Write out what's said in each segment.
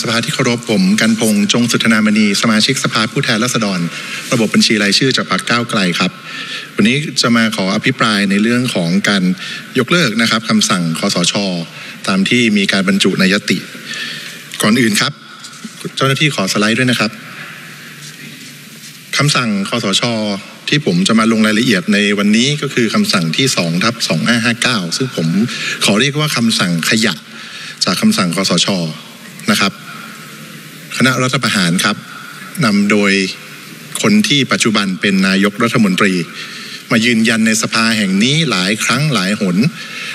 สภาที่เคารพผมกันพงษ์จงสุธนามณี สมาชิกสภาผู้แทนราษฎร ระบบบัญชีรายชื่อจากพรรคก้าวไกลครับ วันนี้จะมาขออภิปรายในเรื่องของการยกเลิกนะครับคำสั่งคอสช ตามที่มีการบรรจุในยติ ก่อนอื่นครับ เจ้าหน้าที่ขอสไลด์ด้วยนะครับคำสั่งคอสช ที่ผมจะมาลงรายละเอียดในวันนี้ก็คือคำสั่งที่2ทับ2559 ซึ่งผมขอเรียกว่าคำสั่งขยะจากคำสั่งคอสชนะครับ ณะรัฐประหารครับนำโดยคนที่ปัจจุบันเป็นนายกรัฐมนตรี มายืนยันในสภาแห่งนี้หลายครั้งหลายหน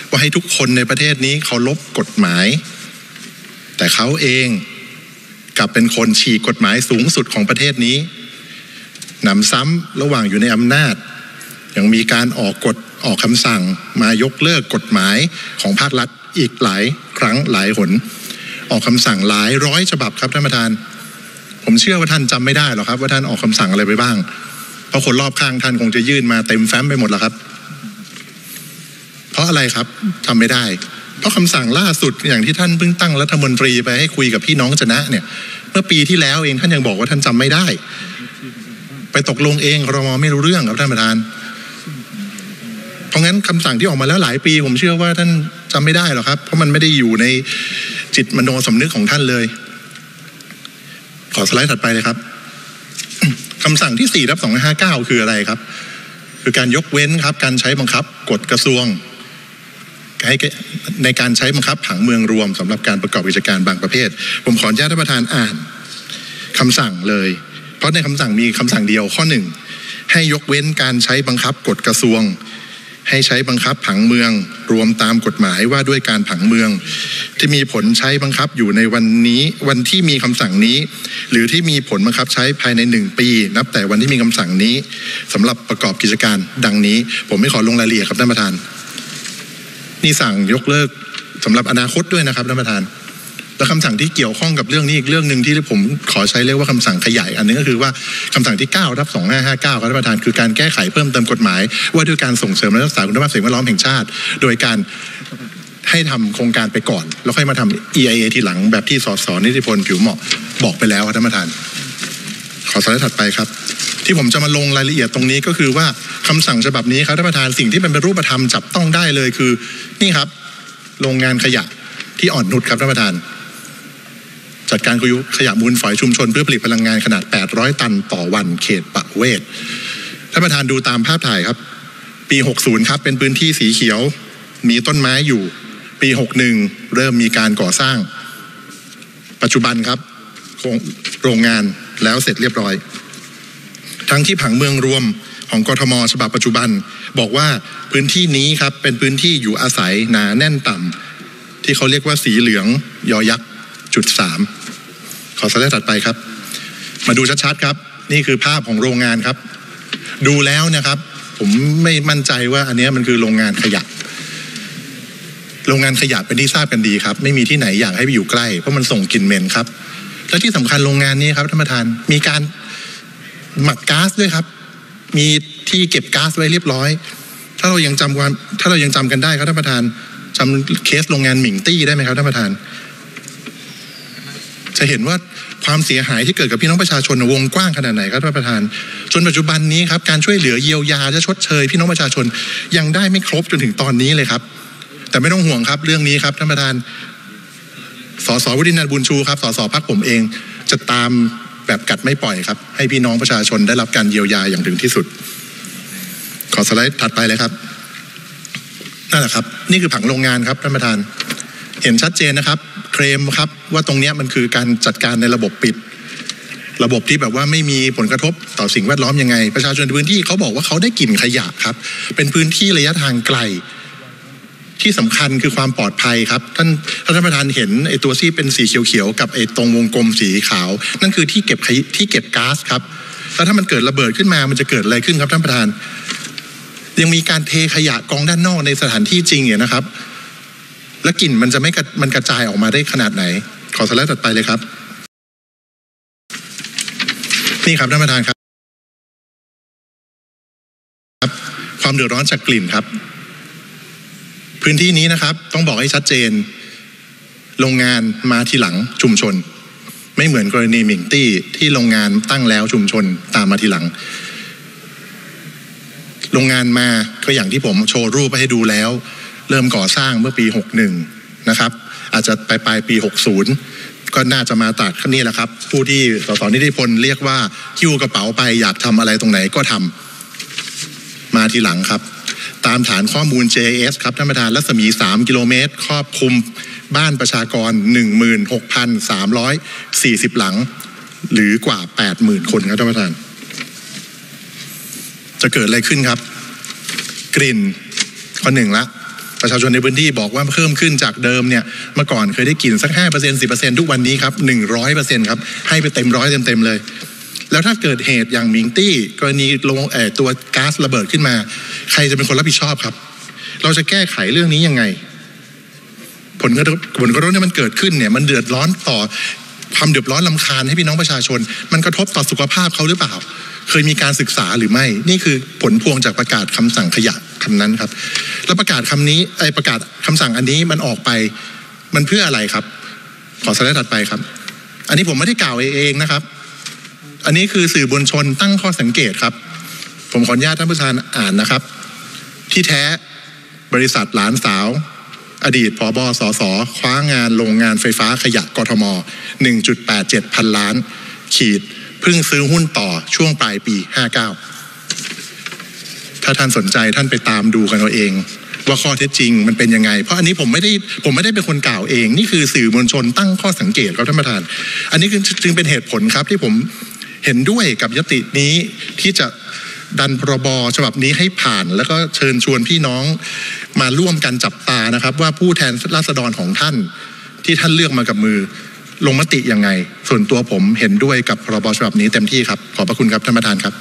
ว่าให้ทุกคนในประเทศนี้เคารพกฎหมาย แต่เขาเองกลับเป็นคนฉีกกฎหมายสูงสุดของประเทศนี้หนำซ้ำระหว่างอยู่ในอำนาจ ยังมีการออกกฎออกคำสั่ง มายกเลิกกฎหมายของภาครัฐอีกหลายครั้งหลายหน ออกคำสั่งหลายร้อยฉบับครับท่านประธาน ผมเชื่อว่าท่านจำไม่ได้หรอกครับ ว่าท่านออกคำสั่งอะไรไปบ้าง เพราะคนรอบข้างท่านคงจะยื่นมาเต็มแฟ้มไปหมดแล้วครับ เพราะอะไรครับทำไม่ได้ เพราะคำสั่งล่าสุดอย่างที่ท่านเพิ่งตั้งรัฐมนตรีไปให้คุยกับพี่น้องจนะเนี่ย เมื่อปีที่แล้วเองท่านยังบอกว่าท่านจำไม่ได้ ไปตกลงเองรมไม่รู้เรื่องครับท่านประธานเพราะงั้นคำสั่งที่ออกมาแล้วหลายปี ผมเชื่อว่าท่านจำไม่ได้หรอกครับ เพราะมันไม่ได้อยู่ใน จิตมโนสำนึกของท่านเลย ขอสไลด์ถัดไปเลยครับคำสั่งที่4รับ259 คืออะไรครับ คือการยกเว้นครับ การใช้บังคับกฎกระทรวงให้ในการใช้บังคับผังเมืองรวมสำหรับการประกอบกิจการบางประเภท ผมขออนุญาตท่านประธานอ่านคำสั่งเลย เพราะในคำสั่งมีคำสั่งเดียวข้อหนึ่งให้ยกเว้นการใช้บังคับกฎกระทรวง ให้ใช้บังคับผังเมือง รวมตามกฎหมายว่าด้วยการผังเมือง ที่มีผลใช้บังคับอยู่ในวันนี้วันที่มีคำสั่งนี้ หรือที่มีผลบังคับใช้ภายในหนึ่งปี นับแต่วันที่มีคำสั่งนี้สำหรับประกอบกิจการดังนี้ ผมไม่ขอลงรายละเอียดครับท่านประธาน นี่สั่งยกเลิกสำหรับอนาคตด้วยนะครับท่านประธาน และคำสั่งที่เกี่ยวข้องกับเรื่องนี้อีกเรื่องหนึ่งที่ผมขอใช้เรียกว่าคำสั่งขยายอันนึงก็คือว่าคำสั่งที่9รับ2559ครับท่านประธานคือการแก้ไขเพิ่มเติมกฎหมาย ว่าด้วยการส่งเสริมและรักษาคุณภาพสิ่งแวดล้อมแห่งชาติ โดยการให้ทำโครงการไปก่อน แล้วค่อยมาทำ EIA ทีหลังแบบที่สสนิติพลผิวเหมาะบอกไปแล้วครับท่านประธาน ขอสไลด์ถัดไปครับ ที่ผมจะมาลงรายละเอียดตรงนี้ก็คือว่าคำสั่งฉบับนี้ครับท่านประธานสิ่งที่เป็นรูปธรรมจับต้องได้เลยคือ นี่ครับ โรงงานขยะที่อ่อนนุชครับท่านประธาน จัดการขยะมูลฝอยชุมชนเพื่อผลิตพลังงานขนาด 800 ตันต่อวันเขตปะเวทท่านประธานดูตามภาพถ่ายครับ ปี 60 ครับ เป็นพื้นที่สีเขียว มีต้นไม้อยู่ ปี 61 เริ่มมีการก่อสร้าง ปัจจุบันครับโรงงานแล้วเสร็จเรียบร้อย ทั้งที่ผังเมืองรวมของกทมฉบับปัจจุบัน บอกว่าพื้นที่นี้ครับเป็นพื้นที่อยู่อาศัยหนาแน่นต่ำที่เขาเรียกว่าสีเหลืองยอยักษ์จุดสาม ขอสไลด์ถัดไปครับ มาดูชัดๆครับ นี่คือภาพของโรงงานครับ ดูแล้วนะครับ ผมไม่มั่นใจว่าอันนี้มันคือโรงงานขยะ โรงงานขยะเป็นที่ทราบกันดีครับ ไม่มีที่ไหนอยากให้ไปอยู่ใกล้เพราะมันส่งกลิ่นเหม็นครับ และที่สำคัญโรงงานนี้ครับท่านประธานมีการหมักก๊าซด้วยครับ มีที่เก็บก๊าซไว้เรียบร้อย ถ้าเรายังจำวันถ้าเรายังจำกันได้ครับท่านประธานจำเคสโรงงานหมิงตี้ได้ไหมครับท่านประธาน จะเห็นว่าความเสียหายที่เกิดกับพี่น้องประชาชนวงกว้างขนาดไหนครับท่านประธาน จนปัจจุบันนี้ครับการช่วยเหลือเยียวยาและชดเชย พี่น้องประชาชนยังได้ไม่ครบจนถึงตอนนี้เลยครับ แต่ไม่ต้องห่วงครับเรื่องนี้ครับท่านประธานสสวุฒินันบุญชูครับสสพักผมเอง จะตามแบบกัดไม่ปล่อยครับ ให้พี่น้องประชาชนได้รับการเยียวยาอย่างถึงที่สุด ขอสไลด์ถัดไปเลยครับนั่นแหละครับ นี่คือผังโรงงานครับท่านประธาน เห็นชัดเจนนะครับ เคลมครับว่าตรงนี้มันคือการจัดการในระบบปิด ระบบที่แบบว่าไม่มีผลกระทบต่อสิ่งแวดล้อมยังไง ประชาชนในพื้นที่เขาบอกว่าเขาได้กลิ่นขยะครับ เป็นพื้นที่ระยะทางไกล ที่สำคัญคือความปลอดภัยครับ ท่านท่านประธานเห็นไอ้ตัวที่เป็นสีเขียวๆกับไอ้ตรงวงกลมสีขาว นั่นคือที่เก็บที่เก็บก๊าซครับแล้วถ้ามันเกิดระเบิดขึ้นมามันจะเกิดอะไรขึ้นครับท่านประธาน ยังมีการเทขยะกองด้านนอกในสถานที่จริงเนี่ยนะครับ แล้วกลิ่นมันจะไม่มันกระจายออกมาได้ขนาดไหน ขอสไลด์ตัดไปเลยครับ นี่ครับท่านประธานครับ ความเดือดร้อนจากกลิ่นครับ พื้นที่นี้นะครับ ต้องบอกให้ชัดเจน โรงงานมาทีหลังชุมชน ไม่เหมือนกรณีมิงตี้ที่โรงงานตั้งแล้วชุมชนตามมาทีหลังโรงงานมาก็อย่างที่ผมโชว์รูปไปให้ดูแล้ว เริ่มก่อสร้างเมื่อปี 61 นะครับ อาจจะปลายปลายปี 60 ก็น่าจะมาตัดนี่แหละครับ ผู้ที่สสนิติพลเรียกว่าคิ้วกระเป๋าไปอยากทำอะไรตรงไหนก็ทำมาทีหลังครับ ตามฐานข้อมูล JS ครับท่านประธานรัศมี 3 กิโลเมตร ครอบคลุมบ้านประชากร 16,340 หลัง หรือกว่า 80,000 คนครับท่านประธาน จะเกิดอะไรขึ้นครับ กลิ่นข้อหนึ่งละ ประชาชนในพื้นที่บอกว่าเพิ่มขึ้นจากเดิมเนี่ยเมื่อก่อนเคยได้กลิ่นสักห้าเปอร์เซ็นสิบเปอร์เซ็นทุกวันนี้ครับหนึ่งร้อยเปอร์เซ็นครับ ให้ไปเต็มร้อยเต็มเต็มๆเลย แล้วถ้าเกิดเหตุอย่างมิงตี้ กรณีลงตัวก๊าซระเบิดขึ้นมา ใครจะเป็นคนรับผิดชอบครับ เราจะแก้ไขเรื่องนี้ยังไง ผลกระทบผลกระทบที่มันเกิดขึ้นเนี่ยมันเดือดร้อนต่อความเดือดร้อนลำคาญให้พี่น้องประชาชน มันกระทบต่อสุขภาพเขาหรือเปล่า เคยมีการศึกษาหรือไม่ นี่คือผลพวงจากประกาศคำสั่งขยะคำนั้นครับ แล้วประกาศคำนี้ไอประกาศคำสั่งอันนี้มันออกไปมันเพื่ออะไรครับ ขอสไลด์ถัดไปครับ อันนี้ผมไม่ได้กล่าวเองนะครับ อันนี้คือสื่อมวลชนตั้งข้อสังเกตครับ ผมขออนุญาตท่านผู้ชมอ่านนะครับ ที่แท้บริษัทหลานสาว อดีตผอบอสสคว้างานโรงงานไฟฟ้าขยะกทม 1.87 พันล้าน ขีด พิ่งซื้อหุ้นต่อช่วงปลายปี 59 ถ้าท่านสนใจท่านไปตามดูกันเอาเอง ว่าข้อเท็จจริงมันเป็นยังไง เพราะอันนี้ผมไม่ได้ผมไม่ได้เป็นคนกล่าวเอง นี่คือสื่อมวลชนตั้งข้อสังเกตครับท่านประธาน อันนี้คือจึงเป็นเหตุผลครับที่ผมเห็นด้วยกับยตินี้ที่จะดันพรบฉบับนี้ให้ผ่าน แล้วก็เชิญชวนพี่น้องมาร่วมกันจับตานะครับ ว่าผู้แทนราษฎรของท่านที่ท่านเลือกมากับมือ ลงมติยังไง ส่วนตัวผมเห็นด้วยกับพรบฉบับนี้เต็มที่ครับ ขอบพระคุณครับท่านประธานครับ